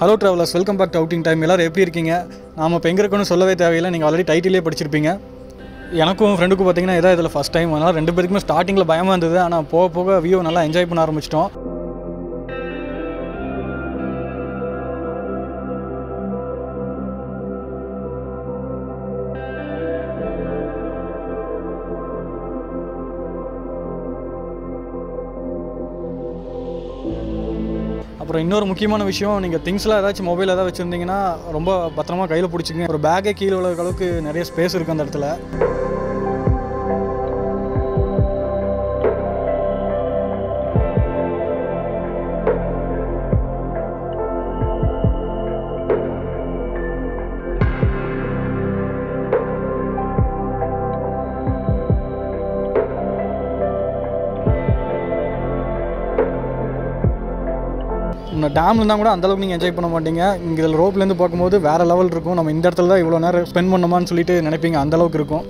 Hello travellers welcome back to outing time எல்லோரும் எப்படி இருக்கீங்க? நாம் இப்போ எங்கே இருக்கணும்னு சொல்லவே தேவையில்லை. நீங்கள் ஆல்ரெடி டைட்டிலே படிச்சிருப்பீங்க. எனக்கும் ஃப்ரெண்டுக்கும் பார்த்தீங்கன்னா இதான் இதில் ஃபஸ்ட் டைம் அதனால் ரெண்டு பேருக்குமே ஸ்டார்டிங்கில் பயமாக இருந்தது. ஆனால் போக போக வியூ நல்லா என்ஜாய் பண்ண ஆரம்பிச்சிட்டோம். அப்புறம் இன்னொரு முக்கியமான விஷயம் நீங்கள் திங்ஸ்லாம் ஏதாச்சும் மொபைல் ஏதாவது வச்சுருந்தீங்கன்னா ரொம்ப பத்திரமா கையில் பிடிச்சிங்க ஒரு பேக்கே கீழே உள்ள அளவுக்கு நிறைய ஸ்பேஸ் இருக்குது அந்த இடத்துல. டேம்ல இருந்தால் கூட அந்தளவுக்கு நீங்கள் என்ஜாய் பண்ண மாட்டீங்க. இங்கே இதில் ரோப்லேருந்து பார்க்கும்போது வேறு லெவல் இருக்கும். நம்ம இந்த இடத்துல தான் இவ்வளோ நேரம் ஸ்பெண்ட் பண்ணோமான்னு சொல்லிட்டு நினைப்பீங்க. அந்த அளவுக்கு இருக்கும்.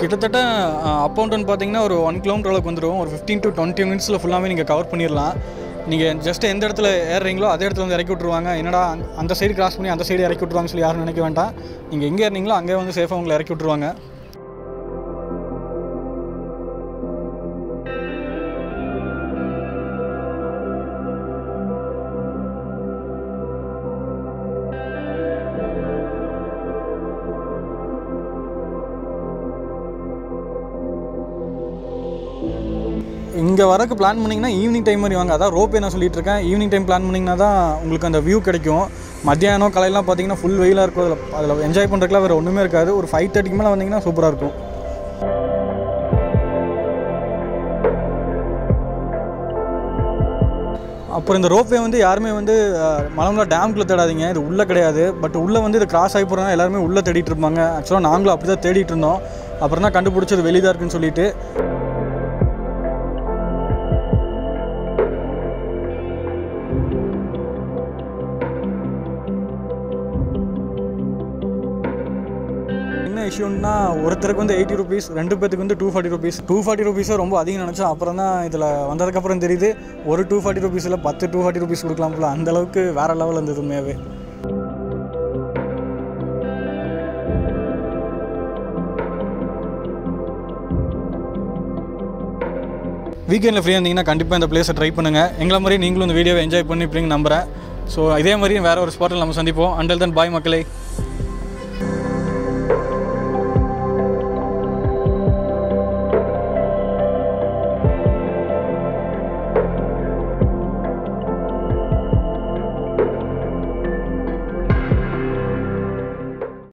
கிட்டத்தட்ட அப் அண்ட் டவுன் பார்த்தீங்கன்னா ஒரு ஒன் கிலோமீட்டர் அளவுக்கு வந்துடும் ஒரு ஃபிஃப்டீன் டு டுவெண்ட்டி மினிட்ஸில் ஃபுல்லாகவே நீங்கள் கவர் பண்ணிடலாம் நீங்கள் ஜஸ்ட் எந்த இடத்துல ஏறுறீங்களோ அதே இடத்துல வந்து இறக்கி விட்ருவாங்க என்னடா அந்த- அந்த சைடு கிராஸ் பண்ணி அந்த சைடு இறக்கி விட்ருவாங்க சொல்லி யாரும் நினைக்க வேண்டாம். நீங்கள் எங்கே ஏறினீங்களோ அங்கே வந்து சேஃபாக உங்களை இறக்கி விட்ருவாங்க இங்கே வரக்கு பிளான் பண்ணிங்கன்னா ஈவினிங் டைம் மாதிரி வாங்க. அதான் ரோப்பே நான் சொல்லிட்டு இருக்கேன். ஈவினிங் டைம் பிளான் பண்ணிங்கன்னா தான் உங்களுக்கு அந்த வியூ கிடைக்கும். மத்தியானம் காலையெல்லாம் பார்த்தீங்கன்னா ஃபுல் வெயிலாக இருக்கும். அதில் அதில் என்ஜாய் பண்ணுறதுக்குலாம் வேறு ஒன்றுமே இருக்காது. ஒரு ஃபைவ் தேர்ட்டிக்கு மேலே வந்தீங்கன்னா சூப்பராக இருக்கும். அப்புறம் இந்த ரோப்வே வந்து யாருமே வந்து அஹ், மலமலா டேம்குள்ளே தேடாதீங்க. இது உள்ளே கிடையாது. பட் உள்ளே வந்து இது கிராஸ் ஆகி போகிறதா எல்லாருமே உள்ளே தேடிட்டு இருப்பாங்க. ஆக்சுவலாக நாங்களும் அப்படி தான் தேடிட்டு இருந்தோம். அப்புறம் தான் கண்டுபிடிச்சது வெளியே தான் இருக்குன்னு சொல்லிட்டு. இஷ்யூன்னா ஒருத்தருக்கு வந்து எயிட்டி ருபீஸ் ரெண்டு பேத்துக்கு வந்து two forty rupees two forty ருபீஸை ரொம்ப அதிகம் நினச்சோம் அப்புறம் தான் இதில் வந்ததுக்கப்புறம் தெரியுது ஒரு டூ ஃபார்ட்டி ருபீஸில் பத்து டூ ஃபார்ட்டி ருபீஸ் கொடுக்கலாம் போல. அந்த அளவுக்கு வேறு லெவல் இருந்தது உண்மையாகவே வீக்கெண்டில் ஃப்ரீயாக இருந்தீங்கன்னா கண்டிப்பாக இந்த பிளேஸை ட்ரை பண்ணுங்கள் எங்களை மாதிரி நீங்களும் இந்த வீடியோவை என்ஜாய் பண்ணி இப்படின்னு நம்புகிறேன் ஸோ இதே மாதிரி வேறு ஒரு ஸ்பாட்டில் நம்ம சந்திப்போம். அண்டல் தன் பாய் மக்களே.